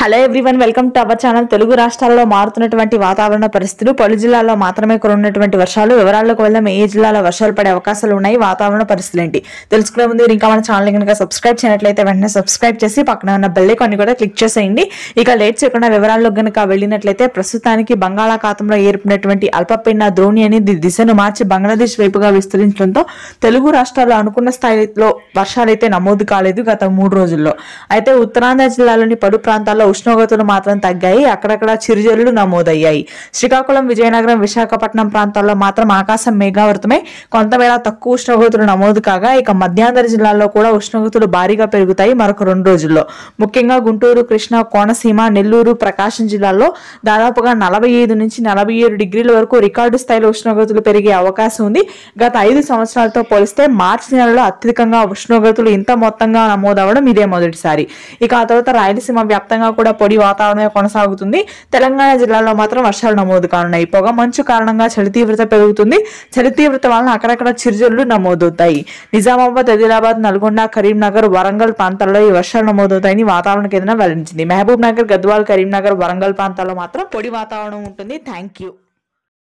Hello everyone welcome to our channel Telugu రాష్ట్రాల్లో మారుతున్నటువంటి వాతావరణ పరిస్థితులు పలు జిల్లాల్లో మాత్రమే కురున్నటువంటి వర్షాలు. వివరాల్లోకి వెళ్దాం. ఏ జిల్లాలో వర్షాలు పడే అవకాశాలు ఉన్నాయి? వాతావరణ పరిస్థితులు ఏంటి? తెలుసుకునే ముందు ఇంకా మన ఛానల్ కనుక సబ్స్క్రైబ్ చేయనట్లయితే వెంటనే సబ్స్క్రైబ్ చేసి పక్కన ఉన్న బెల్ ఐకాన్ కూడా క్లిక్ చేసేయండి. ఇక లేట్ చేయకుండా వివరాల్లో కనుక వెళ్ళినట్లయితే ప్రస్తుతానికి బంగాళాఖాతంలో ఏర్పడినటువంటి అల్పపీడన ద్రోణి అనేది దిశను మార్చి బంగ్లాదేశ్ వైపుగా విస్తరించడంతో తెలుగు రాష్ట్రాల్లో అనుకున్న స్థాయిలో వర్షాలు అయితే నమోదు కాలేదు గత మూడు రోజుల్లో. అయితే ఉత్తరాంధ్ర జిల్లాలోని పలు ప్రాంతాల్లో ఉష్ణోగ్రతలు మాత్రం తగ్గాయి. అక్కడక్కడ చిరుజల్లులు నమోదయ్యాయి. శ్రీకాకుళం విజయనగరం విశాఖపట్నం ప్రాంతాల్లో మాత్రం ఆకాశం మేఘావృతమై. కొంతమేర తక్కువ ఉష్ణోగ్రతలు నమోదు కాగా ఇక మధ్యాంధ్ర జిల్లాల్లో కూడా ఉష్ణోగ్రతలు భారీగా పెరుగుతాయి మరొక రెండు రోజుల్లో. ముఖ్యంగా గుంటూరు కృష్ణా కోనసీమ నెల్లూరు ప్రకాశం జిల్లాల్లో దాదాపుగా నలభై ఐదు నుంచి నలభై ఏడు డిగ్రీల వరకు రికార్డు స్థాయిలో ఉష్ణోగ్రతలు పెరిగే అవకాశం ఉంది. గత ఐదు సంవత్సరాలతో పోలిస్తే మార్చి నెలలో అత్యధికంగా ఉష్ణోగ్రతలు ఇంత మొత్తంగా నమోదవడం ఇదే మొదటిసారి. ఇక ఆ తర్వాత రాయలసీమ వ్యాప్తంగా కూడా పొడి వాతావరణమే కొనసాగుతుంది. తెలంగాణ జిల్లాలో మాత్రం వర్షాలు నమోదు కానున్నాయి. పొగ మంచు కారణంగా చలి తీవ్రత పెరుగుతుంది. చలి తీవ్రత వలన అక్కడక్కడ చిరుజల్లు నమోదవుతాయి. నిజామాబాద్ ఆదిలాబాద్ నల్గొండ కరీంనగర్ వరంగల్ ప్రాంతాల్లో ఈ వర్షాలు నమోదవుతాయని వాతావరణ కేంద్రం వెల్లడించింది. మహబూబ్ నగర్ గద్వాల్ కరీంనగర్ వరంగల్ ప్రాంతాల్లో మాత్రం పొడి వాతావరణం ఉంటుంది. Thank you